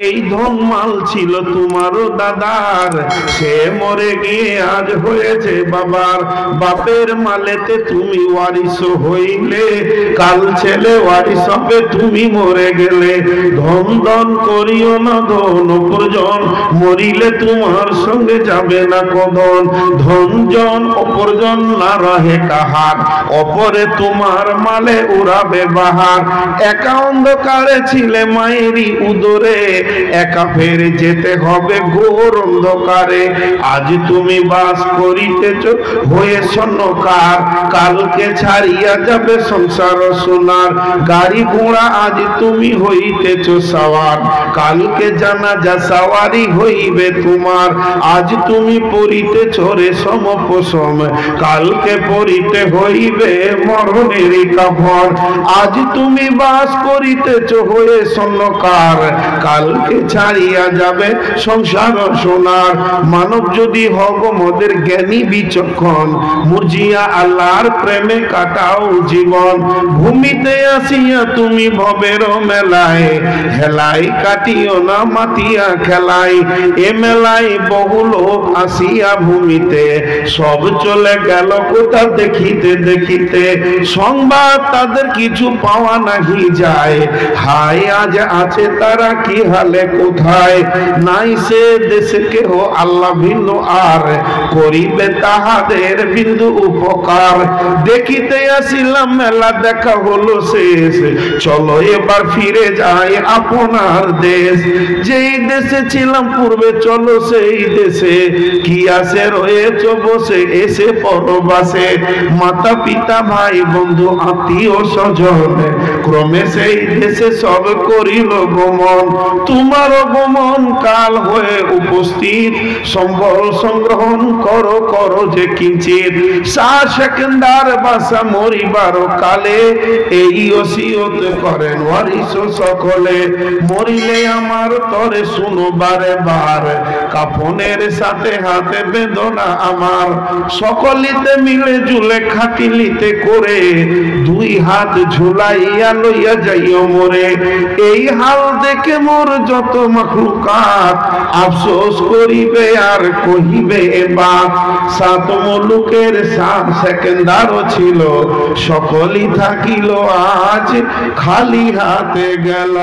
এই ধন মাল ছিল তোমারও দাদার। সে মরে গিয়ে আজ হয়েছে বাবার। বাপের মালেতে তুমি ওয়ারিস হইলে, কাল ছেলে ওয়ারিস হবে, তুমি মরে গেলে। ধন ধন করিও না ধন, অপরজন মরিলে তোমার সঙ্গে যাবে না কদন। ধন জন, অপরজন না রহে কাহার। অপরে তোমার মালে উড়াবে বাহার। একা অন্ধকারে ছিলে মায়েরই উদরে একা ফের যেতে হবে ঘোর অন্ধকারে। আজ তুমি বাস করিতেছ, হয়ে স্বর্ণকার। কালকে ছাড়িয়া যাবে সংসার সোনার। গাড়ি ঘোড়া আজ তুমি হইতেছ সাওয়ার। কালকে জানা যা সাওয়ারি হইবে তোমার। আজ তুমি পড়িতেছ রে সমপসম কালকে পড়িতে হইবে মরণের কাপড় আজ তুমি বাস করিতেছ হয়ে স্বর্ণকার। কালকে ছাড়িয়া যাবে সংসার সোনার। মানব যদি হব মোদের জ্ঞানী বিচক্ষণ, মুরজিয়া আল্লাহর প্রেমে কাটাও জীবন। ভূমিতে আসিয়া তুমি ভবের মেলায় হেলাই কাটিও না মাতিয়া খেলাই এ মেলায় বহু লোক আসিয়া ভূমিতে, সব চলে গেল কোথা দেখিতে দেখিতে। সংবাদ তাদের কিছু পাওয়া নাহি যায়। হায় আজ আছে তারা কি হালে কোথায়? নাই সে দেশে কেহ আল্লাহ ভিন্ন। আর করিবে তাহাদের বিন্দু উপকার। দেখিতে আসিলাম, মেলা দেখা হলো শেষ। চলো এবার ফিরে যাই আপনার দেশ। যেই দেশে ছিলাম পূর্বে, চলো সেই দেশে। কি আসে রয়েছ বসে, এসে পরবাসে। মাতা, পিতা, ভাই, বন্ধু, আত্মীয়, স্বজন, ক্রমে সেই দেশে সব করিল গমন। তোমার গমন কাল হয়ে উপস্থিত। সম্বল সংগ্রহণ করো করো যে কিঞ্চিত। সেকেন্দার বাসা মরিবার কালে এই সকলে। মরিলে আমার তরে শুনো বারে বার, কাফনের সাথে হাতে বেদনা আমার। সকলিতে মিলে জুলে খাটিলিতে করে দুই হাত ঝুলাইয়া লইয়া যাইও মোরে। এই হাল দেখে মোর যত মখলুকাত আফসোস করিবে আর কহিবে বা সাত মলুকের সাত সেকেন্ডারও ছিল, সকলই থাকিল আজ খালি হাতে গেল।